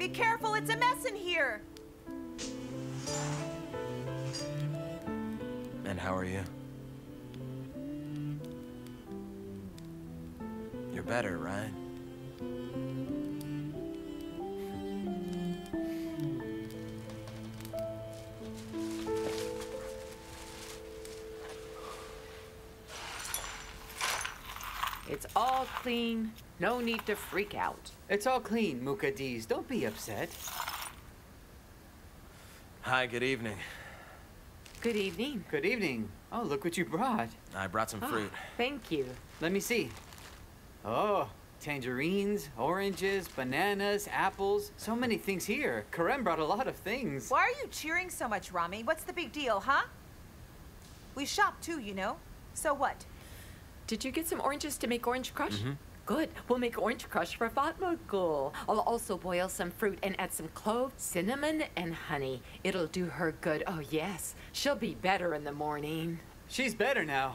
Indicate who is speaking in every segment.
Speaker 1: Be careful, it's a mess in here!
Speaker 2: And how are you? You're better, right?
Speaker 3: All clean. No need to freak out.
Speaker 4: It's all clean, Mukaddes. Don't be upset.
Speaker 2: Hi, good evening.
Speaker 3: Good evening.
Speaker 4: Good evening. Oh, look what you brought.
Speaker 2: I brought some
Speaker 3: Ah,
Speaker 2: fruit.
Speaker 3: thank you.
Speaker 4: Let me see. Oh, tangerines, oranges, bananas, apples. So many things here. Kerim brought a lot of things.
Speaker 1: Why are you cheering so much, Rahmi? What's the big deal, huh? We shop too, you know. So what?
Speaker 3: Did you get some oranges to make orange crush? Good. We'll make orange crush for Fatma Gul. I'll also boil some fruit and add some clove, cinnamon, and honey. It'll do her good. Oh, yes. She'll be better in the morning.
Speaker 4: She's better now.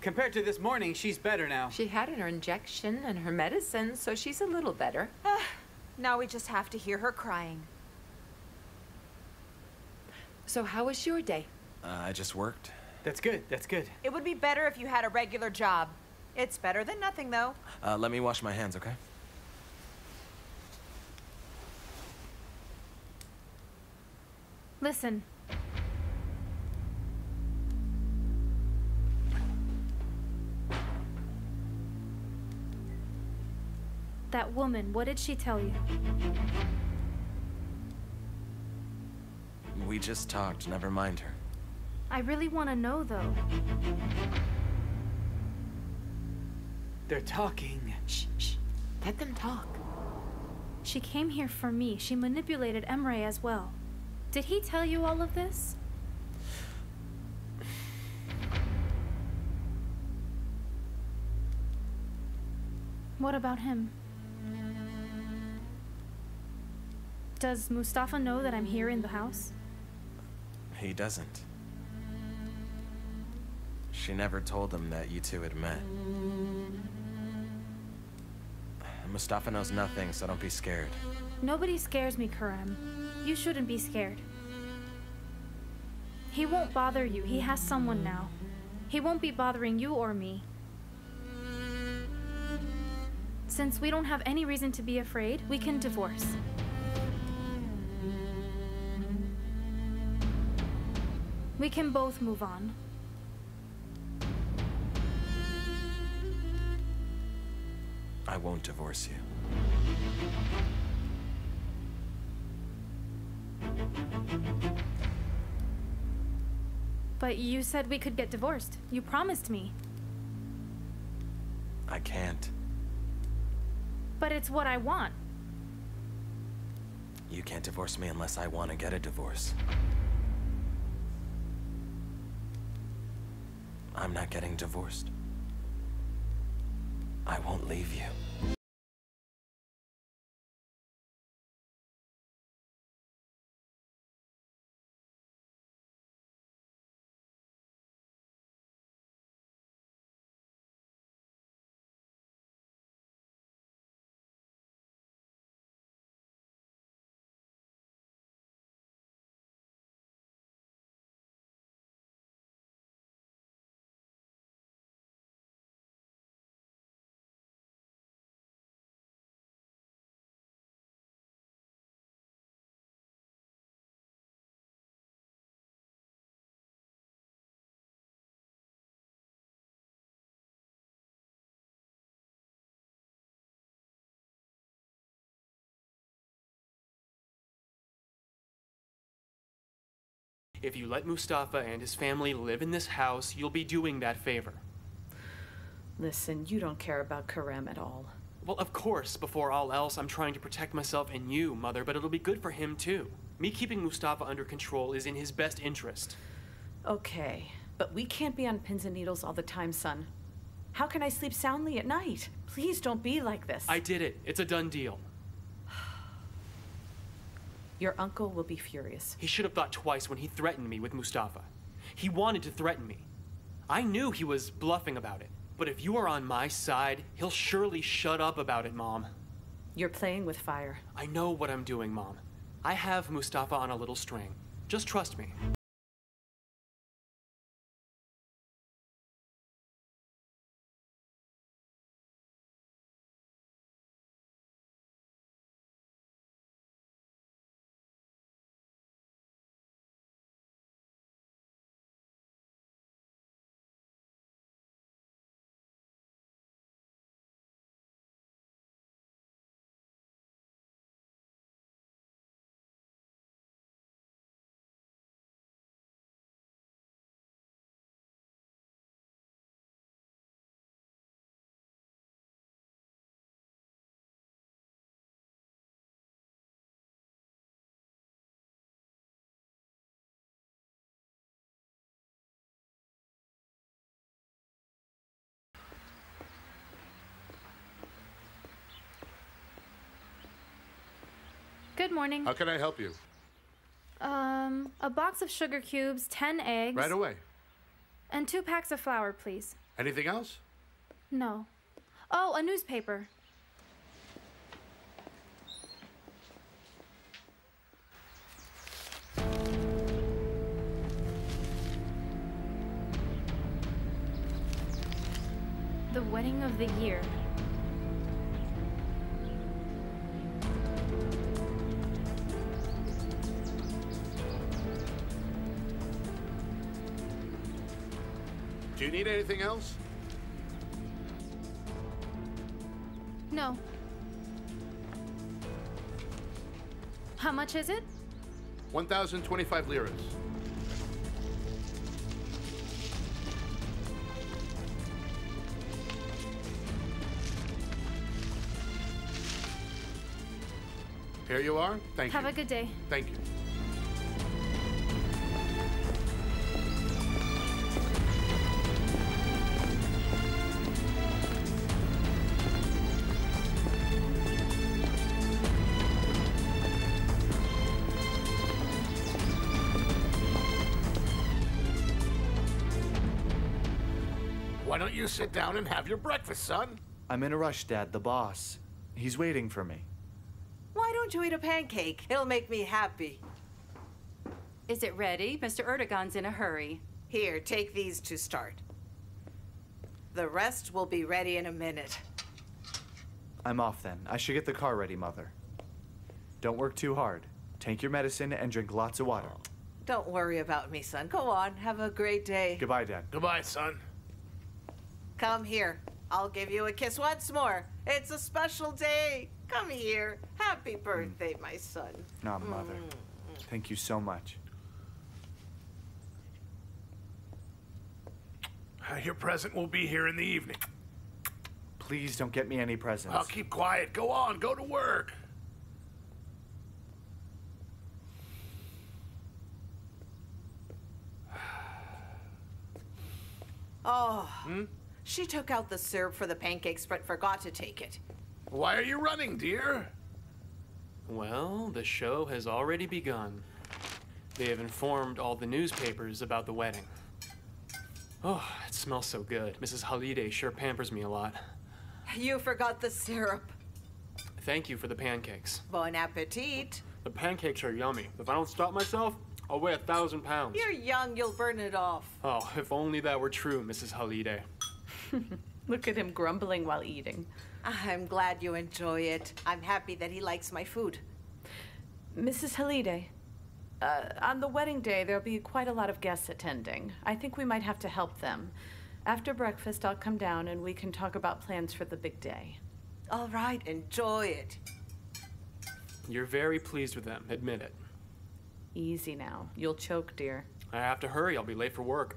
Speaker 4: Compared to this morning, she's better now.
Speaker 3: She had her injection and her medicine, so she's a little better.
Speaker 1: Now we just have to hear her crying.
Speaker 3: So, how was your day?
Speaker 2: Uh, I just worked.
Speaker 4: That's good. That's good.
Speaker 1: It would be better if you had a regular job. It's better than nothing, though.
Speaker 2: Uh, let me wash my hands, okay?
Speaker 5: Listen. That woman, what did she tell you?
Speaker 2: We just talked. Never mind her.
Speaker 5: I really want to know, though.
Speaker 4: They're talking.
Speaker 3: Shh, shh. Let them talk.
Speaker 5: She came here for me. She manipulated Emre as well. Did he tell you all of this? What about him? Does Mustafa know that I'm here in the house?
Speaker 2: He doesn't. She never told him that you two had met. Mustafa knows nothing, so don't be scared.
Speaker 5: Nobody scares me, Kerim. You shouldn't be scared. He won't bother you. He has someone now. He won't be bothering you or me. Since we don't have any reason to be afraid, we can divorce. We can both move on.
Speaker 2: I won't divorce you.
Speaker 5: But you said we could get divorced. You promised me.
Speaker 2: I can't.
Speaker 5: But it's what I want.
Speaker 2: You can't divorce me unless I want to get a divorce. I'm not getting divorced. I won't leave you.
Speaker 6: If you let Mustafa and his family live in this house, you'll be doing that favor.
Speaker 7: Listen, you don't care about Kerim at all.
Speaker 6: Well, of course, before all else, I'm trying to protect myself and you, Mother, but it'll be good for him too. Me keeping Mustafa under control is in his best interest.
Speaker 7: Okay, but we can't be on pins and needles all the time, son. How can I sleep soundly at night? Please don't be like this.
Speaker 6: I did it. It's a done deal.
Speaker 7: Your uncle will be furious.
Speaker 6: He should have thought twice when he threatened me with Mustafa. He wanted to threaten me. I knew he was bluffing about it. But if you are on my side, he'll surely shut up about it, Mom.
Speaker 7: You're playing with fire.
Speaker 6: I know what I'm doing, Mom. I have Mustafa on a little string. Just trust me.
Speaker 5: Good morning.
Speaker 8: How can I help you?
Speaker 5: Um, a box of sugar cubes, 10 eggs,
Speaker 8: Right away.
Speaker 5: and two packs of flour, please.
Speaker 8: Anything else?
Speaker 5: No. Oh, a newspaper. The wedding of the year.
Speaker 8: Need anything else?
Speaker 5: No. How much is it?
Speaker 8: 1,025 liras. Here you are. Thank
Speaker 5: Have
Speaker 8: you.
Speaker 5: Have a good day.
Speaker 8: Thank you. Why don't you sit down and have your breakfast, son?
Speaker 9: I'm in a rush, Dad. The boss. He's waiting for me.
Speaker 10: Why don't you eat a pancake? It'll make me happy.
Speaker 11: Is it ready? Mr. Erdogan's in a hurry.
Speaker 10: Here, take these to start. The rest will be ready in a minute.
Speaker 9: I'm off then. I should get the car ready, Mother. Don't work too hard. Take your medicine and drink lots of water.
Speaker 10: Don't worry about me, son. Go on. Have a great day.
Speaker 9: Goodbye, Dad.
Speaker 8: Goodbye, son.
Speaker 10: Come here. I'll give you a kiss once more. It's a special day. Come here. Happy mm. birthday, my son.
Speaker 9: Nah, Mother. Mm. Thank you so much.
Speaker 8: Uh, your present will be here in the evening.
Speaker 9: Please don't get me any presents.
Speaker 8: I'll keep quiet. Go on. Go to work.
Speaker 10: Oh. Hmm? She took out the syrup for the pancakes but forgot to take it.
Speaker 8: Why are you running, dear?
Speaker 6: Well, the show has already begun. They have informed all the newspapers about the wedding. Oh, it smells so good. Mrs. Halide sure pampers me a lot.
Speaker 10: You forgot the syrup.
Speaker 6: Thank you for the pancakes.
Speaker 10: Bon appetit.
Speaker 6: The pancakes are yummy. If I don't stop myself, I'll weigh a thousand pounds.
Speaker 10: You're young, you'll burn it off.
Speaker 6: Oh, if only that were true, Mrs. Halide.
Speaker 7: Look at him grumbling while eating.
Speaker 10: I'm glad you enjoy it. I'm happy that he likes my food.
Speaker 7: Mrs. Halide, uh, on the wedding day, there'll be quite a lot of guests attending. I think we might have to help them. After breakfast, I'll come down and we can talk about plans for the big day.
Speaker 10: All right, enjoy it.
Speaker 6: You're very pleased with them, admit it.
Speaker 7: Easy now. You'll choke, dear.
Speaker 6: I have to hurry, I'll be late for work.